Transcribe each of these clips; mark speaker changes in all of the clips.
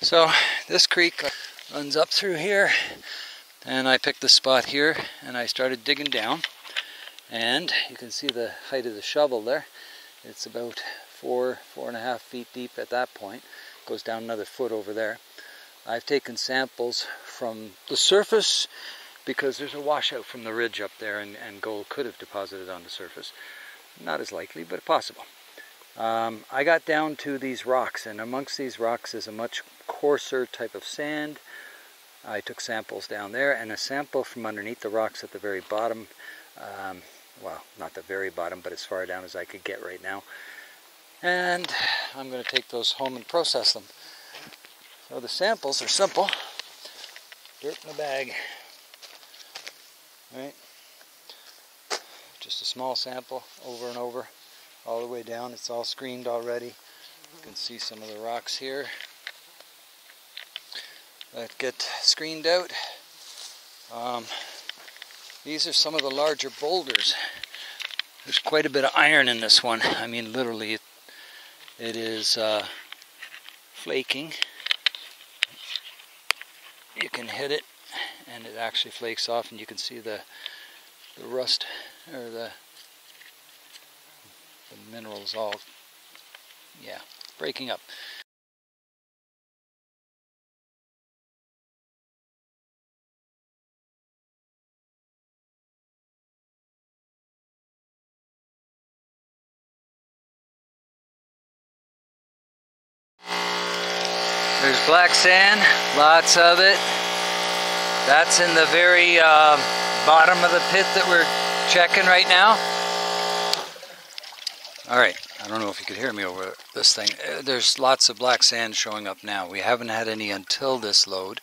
Speaker 1: So this creek runs up through here and I picked the spot here and I started digging down and you can see the height of the shovel there. It's about four, four and a half feet deep at that point. Goes down another foot over there. I've taken samples from the surface because there's a washout from the ridge up there and, and gold could have deposited on the surface. Not as likely, but possible. Um, I got down to these rocks, and amongst these rocks is a much coarser type of sand. I took samples down there, and a sample from underneath the rocks at the very bottom. Um, well, not the very bottom, but as far down as I could get right now. And I'm going to take those home and process them. So the samples are simple. Dirt in a bag. Right? Just a small sample over and over all the way down. It's all screened already. You can see some of the rocks here that get screened out. Um, these are some of the larger boulders. There's quite a bit of iron in this one. I mean, literally, it, it is uh, flaking. You can hit it, and it actually flakes off, and you can see the the rust or the the minerals all, yeah, breaking up. There's black sand, lots of it. That's in the very uh, bottom of the pit that we're checking right now. All right, I don't know if you could hear me over this thing. Uh, there's lots of black sand showing up now. We haven't had any until this load.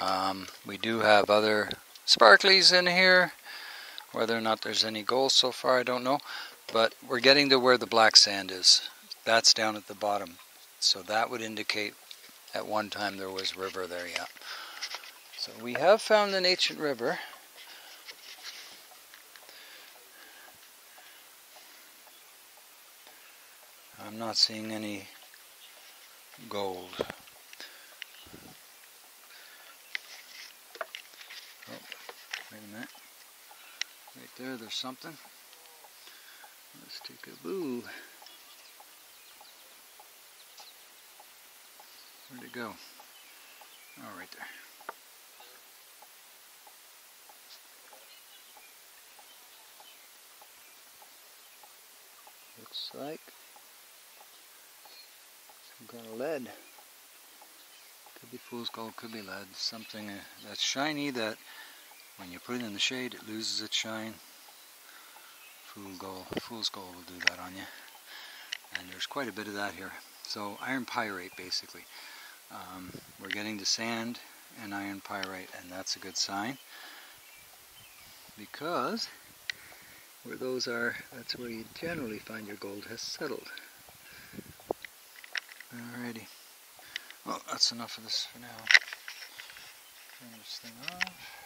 Speaker 1: Um, we do have other sparklies in here. Whether or not there's any gold so far, I don't know. But we're getting to where the black sand is. That's down at the bottom. So that would indicate at one time there was river there, yeah. So we have found an ancient river. I'm not seeing any gold. Oh, wait a minute. Right there, there's something. Let's take a boo. Where'd it go? Oh, right there. Looks like some kind of lead. Could be fool's gold, could be lead. Something uh, that's shiny that when you put it in the shade it loses its shine. Fool's gold, fool's gold will do that on you. And there's quite a bit of that here. So iron pyrite basically. Um, we're getting to sand and iron pyrite and that's a good sign because where those are, that's where you generally find your gold has settled. Alrighty. Well, that's enough of this for now. Turn this thing off.